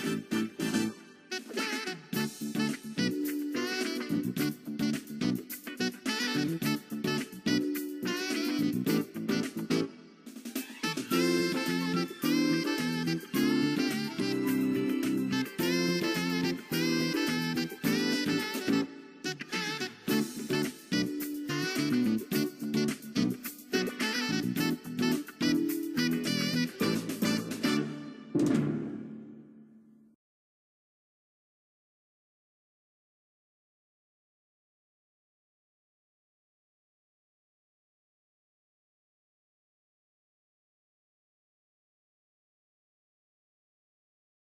す